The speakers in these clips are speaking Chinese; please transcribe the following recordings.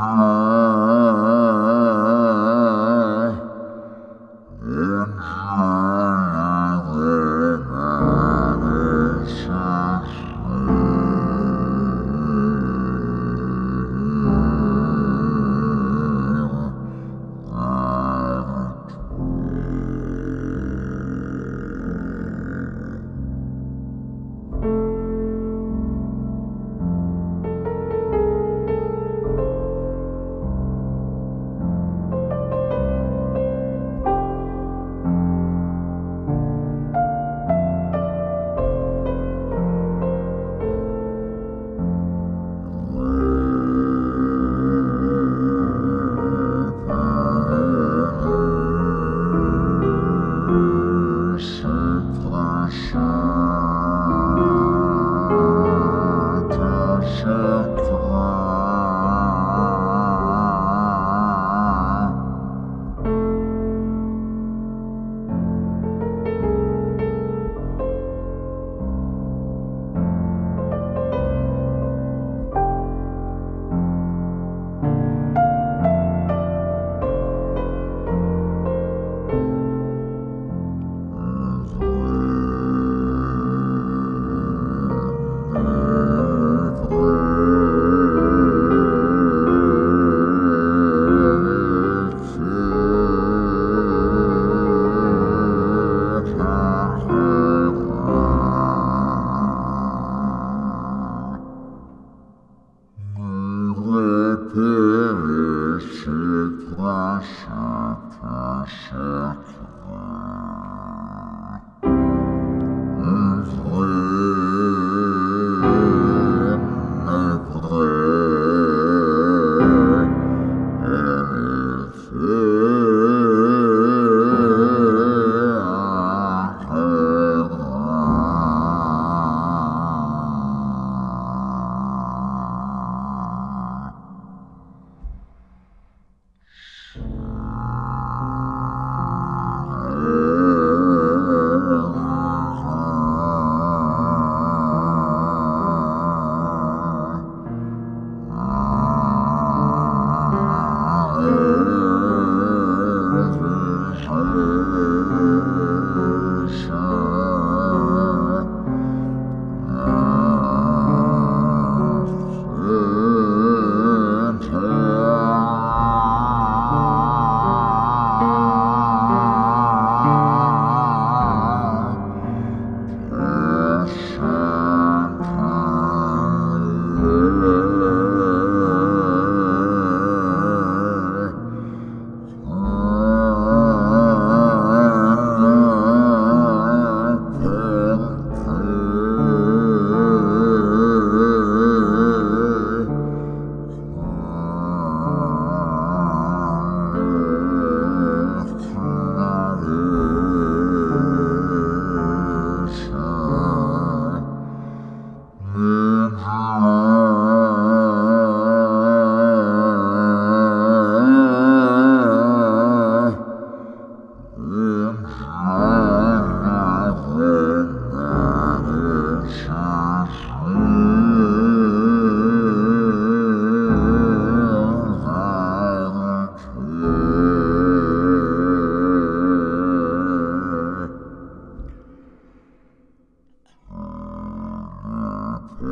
uh, Oh. 啊。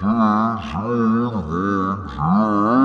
是谁和谁？